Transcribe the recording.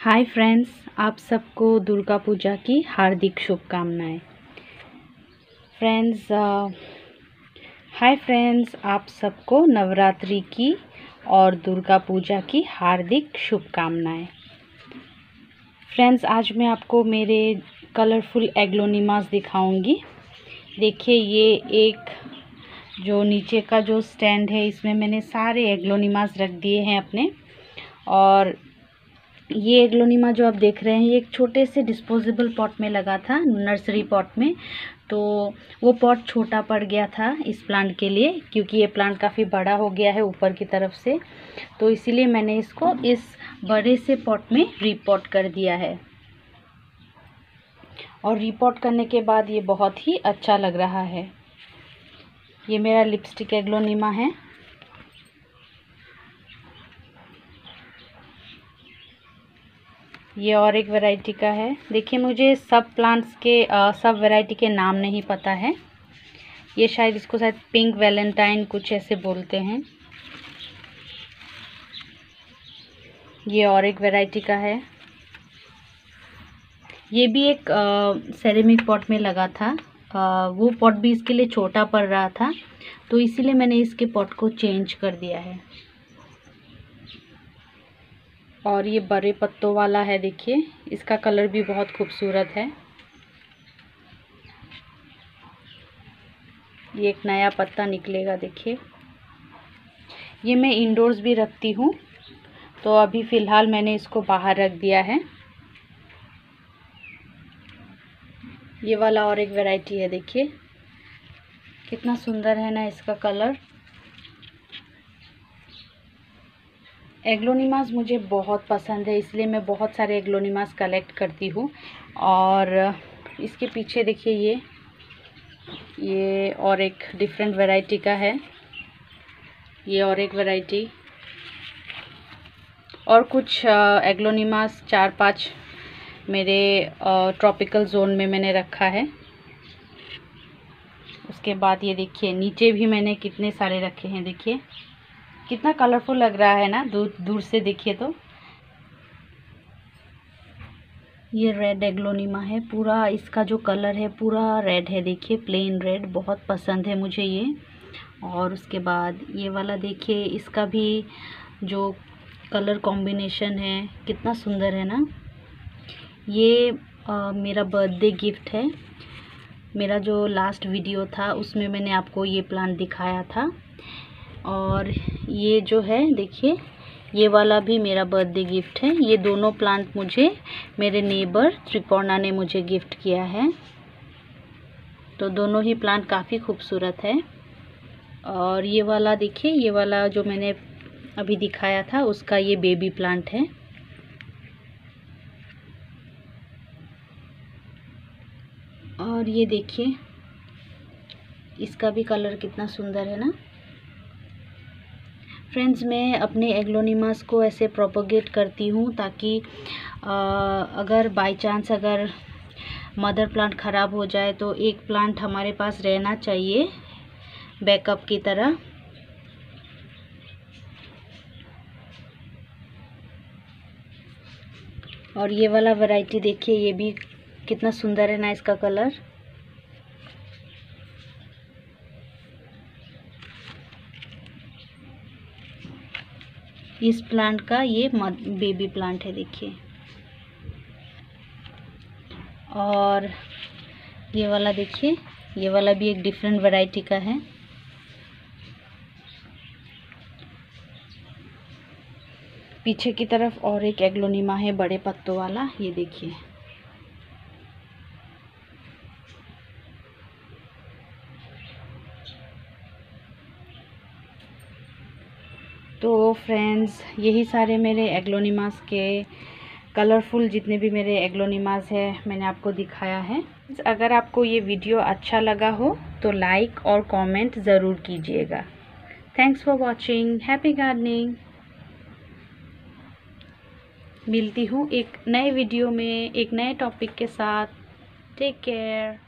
Hi friends, आप सबको दुर्गा पूजा की हार्दिक शुभकामनाएँ। फ्रेंड्स हाय फ्रेंड्स, आप सबको नवरात्रि की और दुर्गा पूजा की हार्दिक शुभकामनाएँ। फ्रेंड्स, आज मैं आपको मेरे कलरफुल एग्लोनिमास दिखाऊँगी। देखिए, ये एक जो नीचे का जो स्टैंड है, इसमें मैंने सारे एग्लोनिमास रख दिए हैं अपने। और ये एग्लोनिमा जो आप देख रहे हैं, ये एक छोटे से डिस्पोजेबल पॉट में लगा था नर्सरी पॉट में। तो वो पॉट छोटा पड़ गया था इस प्लांट के लिए, क्योंकि ये प्लांट काफ़ी बड़ा हो गया है ऊपर की तरफ़ से। तो इसीलिए मैंने इसको इस बड़े से पॉट में रिपोर्ट कर दिया है। और रिपोर्ट करने के बाद ये बहुत ही अच्छा लग रहा है। ये मेरा लिपस्टिक एग्लोनिमा है। ये और एक वैरायटी का है। देखिए मुझे सब प्लांट्स के आ, सब वैरायटी के नाम नहीं पता है। ये शायद इसको शायद पिंक वैलेंटाइन कुछ ऐसे बोलते हैं। ये और एक वैरायटी का है। ये भी एक सेरेमिक पॉट में लगा था। आ, वो पॉट भी इसके लिए छोटा पड़ रहा था तो इसीलिए मैंने इसके पॉट को चेंज कर दिया है। और ये बड़े पत्तों वाला है देखिए। इसका कलर भी बहुत खूबसूरत है। ये एक नया पत्ता निकलेगा देखिए। ये मैं इंडोर्स भी रखती हूँ। तो अभी फ़िलहाल मैंने इसको बाहर रख दिया है। ये वाला और एक वैरायटी है देखिए। कितना सुंदर है ना इसका कलर। एग्लोनिमास मुझे बहुत पसंद है, इसलिए मैं बहुत सारे एग्लोनिमास कलेक्ट करती हूँ। और इसके पीछे देखिए ये ये और एक डिफरेंट वैरायटी का है। ये और एक वैरायटी। और कुछ एग्लोनीमास चार पाँच मेरे ट्रॉपिकल जोन में मैंने रखा है। उसके बाद ये देखिए, नीचे भी मैंने कितने सारे रखे हैं, देखिए। कितना कलरफुल लग रहा है ना? दूर दूर से देखिए तो। ये रेड एग्लोनिमा है। पूरा इसका जो कलर है पूरा रेड है। देखिए प्लेन रेड बहुत पसंद है मुझे ये। और उसके बाद ये वाला देखिए इसका भी जो कलर कॉम्बिनेशन है कितना सुंदर है ना। ये आ, मेरा बर्थडे गिफ्ट है। मेरा जो लास्ट वीडियो था उसमें मैंने आपको ये प्लांट दिखाया था। और ये जो है, देखिए, ये वाला भी मेरा बर्थडे गिफ्ट है। ये दोनों प्लांट मुझे, मेरे नेबर त्रिकोणा ने मुझे गिफ्ट किया है। तो दोनों ही प्लांट काफ़ी खूबसूरत है। और ये वाला, देखिए, ये वाला जो मैंने अभी दिखाया था, उसका ये बेबी प्लांट है। और ये देखिए, इसका भी कलर कितना सुंदर है ना। फ्रेंड्स मैं अपने एग्लोनिमास को ऐसे प्रोपोगेट करती हूँ ताकि आ, अगर बाय चांस अगर मदर प्लांट ख़राब हो जाए तो एक प्लांट हमारे पास रहना चाहिए बैकअप की तरह। और ये वाला वैरायटी देखिए ये भी कितना सुंदर है ना इसका कलर इस प्लांट का ये बेबी प्लांट है देखिए। और ये वाला देखिए, ये वाला भी एक डिफरेंट वैरायटी का है। पीछे की तरफ़ और एक एग्लोनिमा है, बड़े पत्तों वाला, ये देखिए। तो फ्रेंड्स यही सारे मेरे एग्लोनिमास के कलरफुल जितने भी मेरे एग्लोनिमास है, मैंने आपको दिखाया है। अगर आपको ये वीडियो अच्छा लगा हो तो लाइक और कमेंट ज़रूर कीजिएगा। Thanks for watching happy gardening मिलती हूँ एक नए वीडियो में, एक नए टॉपिक के साथ। Take care